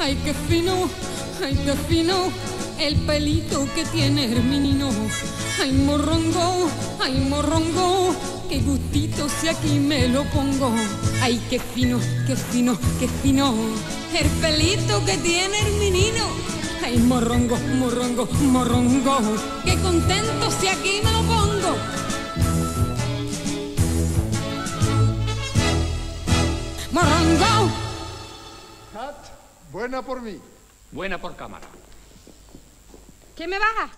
Ay, qué fino, ay, qué fino, el pelito que tiene Herminino. Ay, morrongo, ay, morrongo, qué gustito si aquí me lo pongo. Ay, qué fino, qué fino, qué fino, el pelito que tiene Herminino. Ay, morrongo, morrongo, morrongo, qué contento si aquí me lo pongo. Morrongo. Cat, buena por mí. Buena por cámara. ¿Qué me baja?